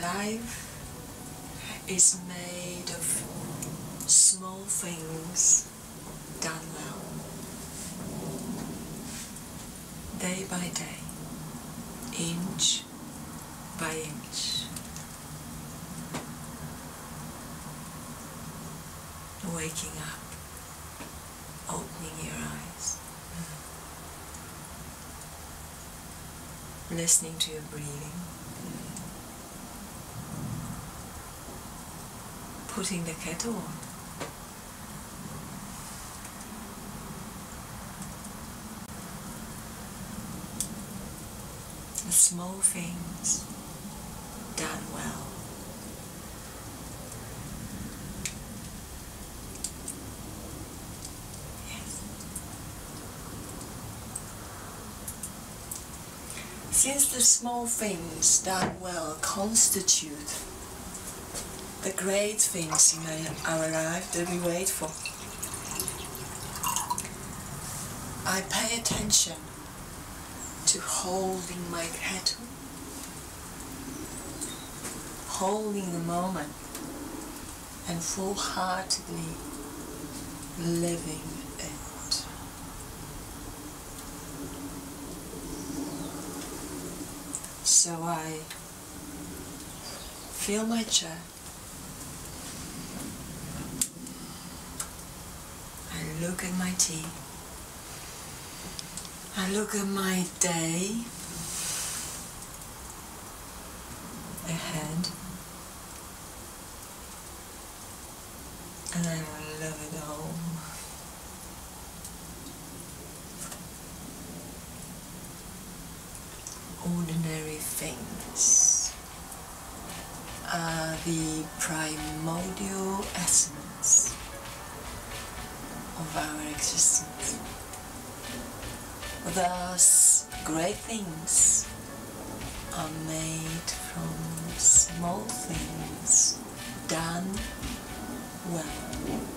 life is made of small things done well. Day by day, inch by inch. Waking up, opening your eyes, listening to your breathing, putting the kettle on. The small things done well. Yes. Since the small things done well constitute the great things in our- life that we wait for, I pay attention to holding my kettle, holding the moment, and full-heartedly living it. So I feel my chair. I look at my tea. I look at my day ahead and I love it all. Ordinary things are the primordial essence of our existence. Thus, great things are made from small things done well.